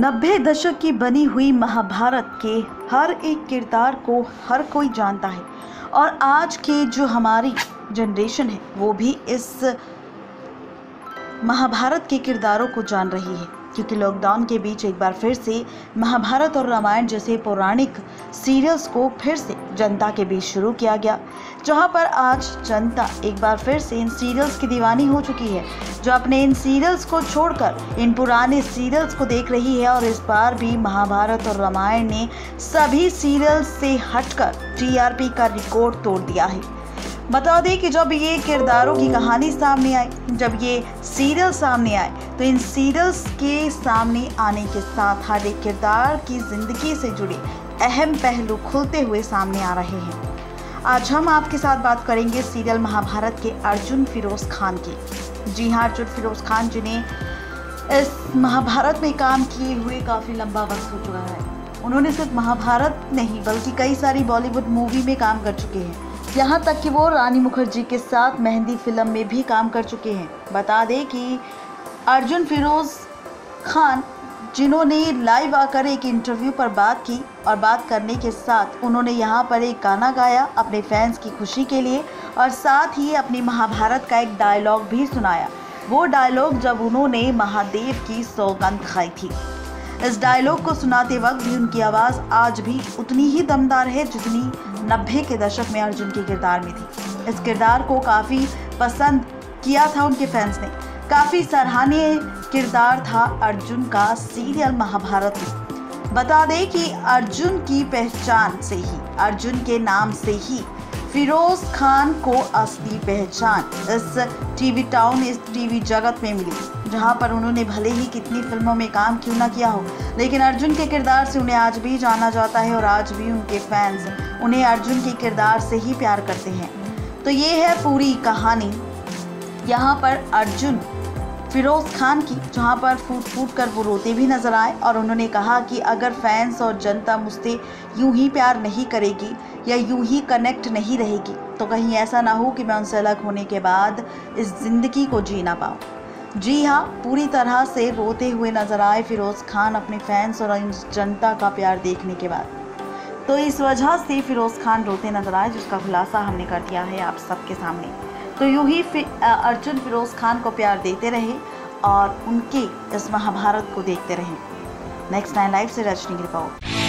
नब्बे दशक की बनी हुई महाभारत के हर एक किरदार को हर कोई जानता है। और आज के जो हमारी जनरेशन है, वो भी इस महाभारत के किरदारों को जान रही है। क्योंकि लॉकडाउन के बीच एक बार फिर से महाभारत और रामायण जैसे पौराणिक सीरियल्स को फिर से जनता के बीच शुरू किया गया, जहाँ पर आज जनता एक बार फिर से इन सीरियल्स की दीवानी हो चुकी है। जो अपने इन सीरियल्स को छोड़कर इन पुराने सीरियल्स को देख रही है और इस बार भी महाभारत और रामायण ने सभी सीरियल्स से हटकर टीआरपी का रिकॉर्ड तोड़ दिया है। बता दें कि जब ये किरदारों की कहानी सामने आई, जब ये सीरियल सामने आए तो इन सीरियल्स के सामने आने के साथ हर एक किरदार की ज़िंदगी से जुड़े अहम पहलू खुलते हुए सामने आ रहे हैं। आज हम आपके साथ बात करेंगे सीरियल महाभारत के अर्जुन फिरोज खान की। जी हाँ अर्जुन फिरोज खान जिन्हें इस महाभारत में काम किए हुए काफ़ी लंबा वक्त हो चुका है। उन्होंने सिर्फ़ महाभारत नहीं, बल्कि कई सारी बॉलीवुड मूवी में काम कर चुके हैं। यहाँ तक कि वो रानी मुखर्जी के साथ मेहंदी फ़िल्म में भी काम कर चुके हैं। बता दें कि अर्जुन फिरोज़ खान, जिन्होंने लाइव आकर एक इंटरव्यू पर बात की और बात करने के साथ उन्होंने यहाँ पर एक गाना गाया अपने फैंस की खुशी के लिए और साथ ही अपनी महाभारत का एक डायलॉग भी सुनाया। वो डायलॉग जब उन्होंने महादेव की सौगंध खाई थी। इस डायलॉग को सुनाते वक्त भी उनकी आवाज़ आज भी उतनी ही दमदार है जितनी नब्बे के दशक में अर्जुन के किरदार में थी। इस किरदार को काफ़ी पसंद किया था उनके फैंस ने। काफ़ी सराहनीय किरदार था अर्जुन का सीरियल महाभारत में। बता दें कि अर्जुन की पहचान से ही, अर्जुन के नाम से ही फिरोज खान को असली पहचान इस टीवी टाउन इस टीवी जगत में मिली, जहाँ पर उन्होंने भले ही कितनी फ़िल्मों में काम क्यों ना किया हो लेकिन अर्जुन के किरदार से उन्हें आज भी जाना जाता है और आज भी उनके फैंस उन्हें अर्जुन के किरदार से ही प्यार करते हैं। तो ये है पूरी कहानी। यहाँ पर अर्जुन, फिरोज़ खान की, जहाँ पर फूट फूट कर वो रोते भी नज़र आए और उन्होंने कहा कि अगर फैंस और जनता मुझसे यूँ ही प्यार नहीं करेगी या यूँ ही कनेक्ट नहीं रहेगी तो कहीं ऐसा ना हो कि मैं उनसे अलग होने के बाद इस ज़िंदगी को जी ना पाऊँ। जी हाँ पूरी तरह से रोते हुए नज़र आए फिरोज़ खान अपने फैंस और जनता का प्यार देखने के बाद। तो इस वजह से फिरोज़ खान रोते नज़र आए, जिसका खुलासा हमने कर दिया है आप सबके सामने। तो यूँ ही अर्जुन फिरोज़ खान को प्यार देते रहे और उनके इस महाभारत को देखते रहे। नेक्स्ट नाइन लाइव से रजनी की रिपोर्ट।